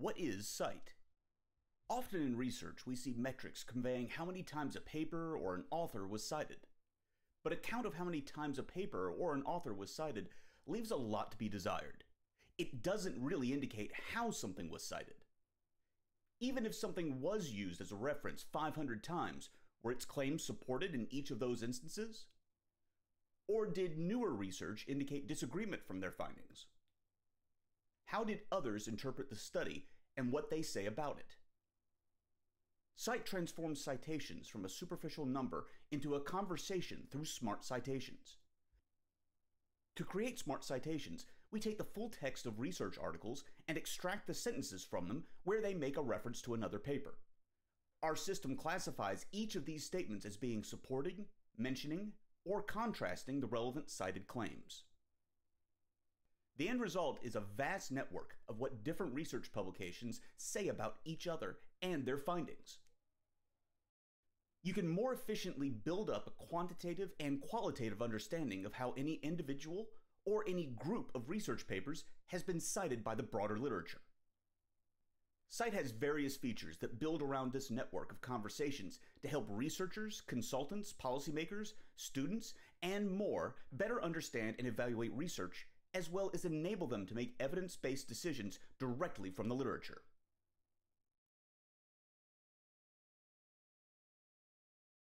What is scite? Often in research, we see metrics conveying how many times a paper or an author was cited. But a count of how many times a paper or an author was cited leaves a lot to be desired. It doesn't really indicate how something was cited. Even if something was used as a reference 500 times, were its claims supported in each of those instances? Or did newer research indicate disagreement from their findings? How did others interpret the study and what they say about it? scite transforms citations from a superficial number into a conversation through smart citations. To create smart citations, we take the full text of research articles and extract the sentences from them where they make a reference to another paper. Our system classifies each of these statements as being supporting, mentioning, or contrasting the relevant cited claims. The end result is a vast network of what different research publications say about each other and their findings. You can more efficiently build up a quantitative and qualitative understanding of how any individual or any group of research papers has been cited by the broader literature. scite has various features that build around this network of conversations to help researchers, consultants, policymakers, students, and more better understand and evaluate research as well as enable them to make evidence based decisions directly from the literature.